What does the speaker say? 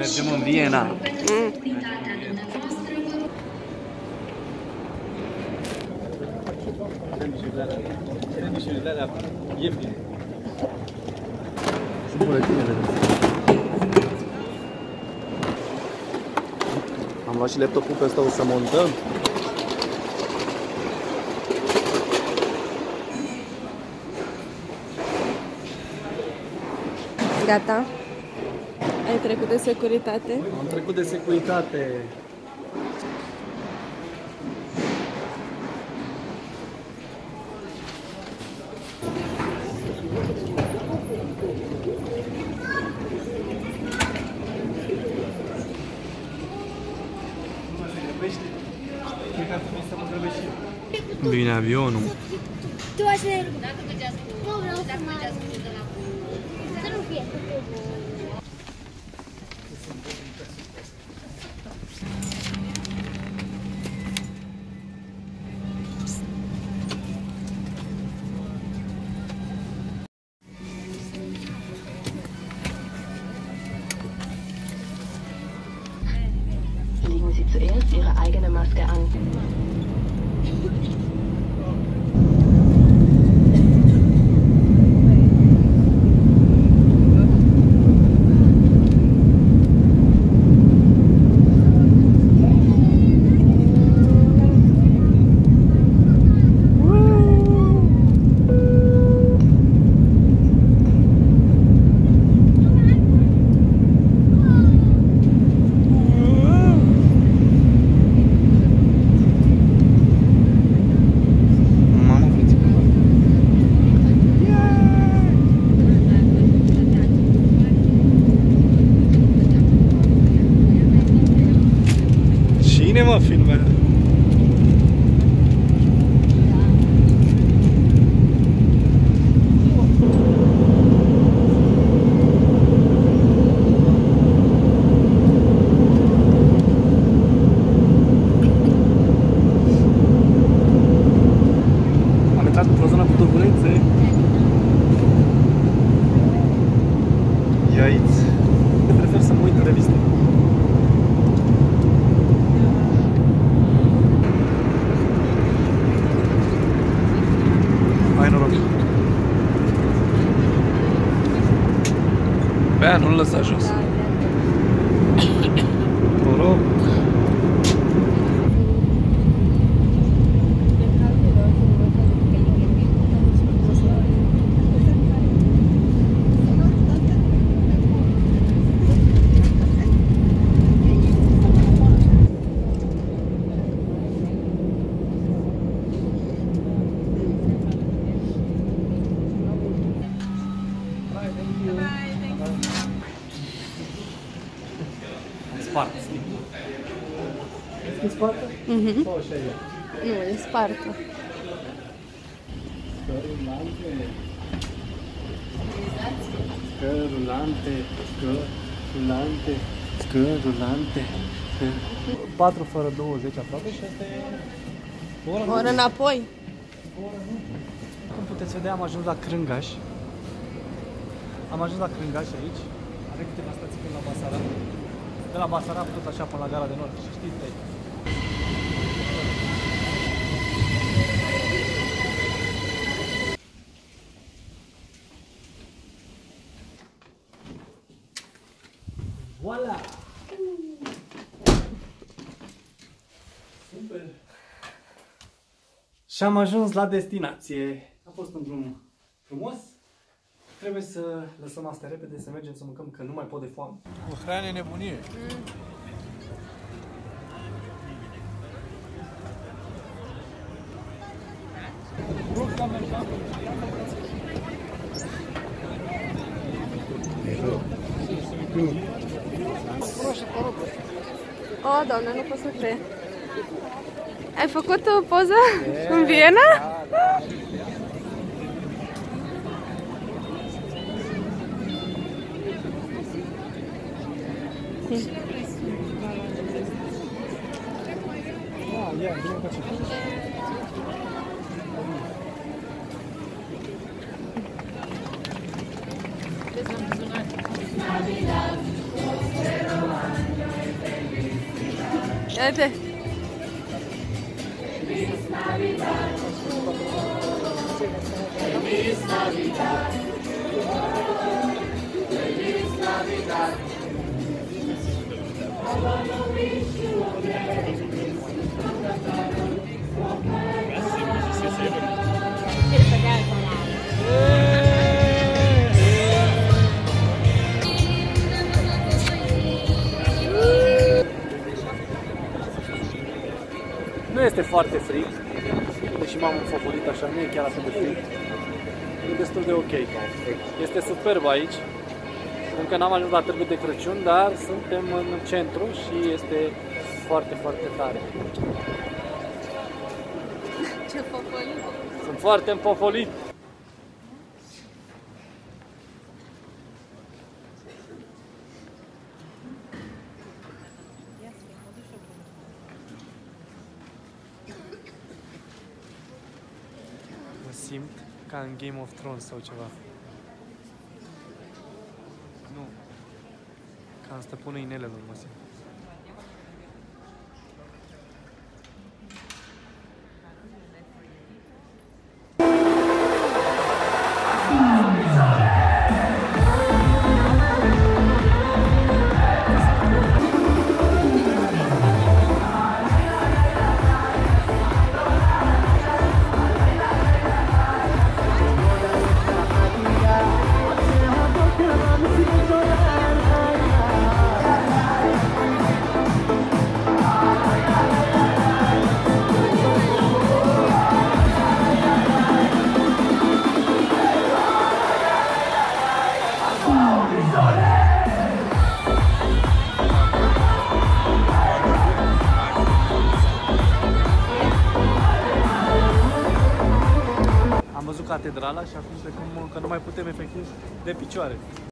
Mergem în Viena. Mm. Sandwichurile alea ieftine. Sunt buletinele. Am luat și laptopul pe ăsta, o să montăm. Gata? Ai trecut de securitate? Am trecut de securitate. Cred că ar trebui să mă grăbesc și eu. Vine avionul. Tu așa ne Dacă mergeați cu... Nu vreau să mergeați cu de la... Să nu fie. Zuerst Ihre eigene Maske an. Pe Spart. În spate? Mhm. Sau așa e? Nu, e spartă. Scărulante. Scărulante. Scărulante. Scărulante. 4 fără 20 aproape și asta e o oră. Ori înapoi. Cum puteți vedea, am ajuns la Crângaș. Am ajuns la Crângaș aici. Avem câteva stații până la Basarab. De la Basarab tot așa până la Gara de Nord. Și știți de aici. Voilà! Super! Și am ajuns la destinație. A fost un drum frumos. Trebuie să lăsăm asta repede, să mergem să mâncăm, că nu mai pot de foame. O hrane nebunie. O, doamne, nu pot să cred. Ai făcut o poză în Viena? aqui. Ah, yeah, Epe. Feliz Navidad. Feliz Navidad. Feliz Navidad. Nu este foarte frig, deși m-am înfofolit așa, nu e chiar atât de frig. E destul de ok. Este superb aici. Încă n-am ajuns la Târgu de Crăciun, dar suntem în centru și este foarte, foarte tare. Ce popolit. Sunt foarte împofolit. Mă simt ca în Game of Thrones sau ceva. Nu. Ca în stăpânul inelelor mă catedrala și acum plecăm că nu mai putem efectiv de picioare.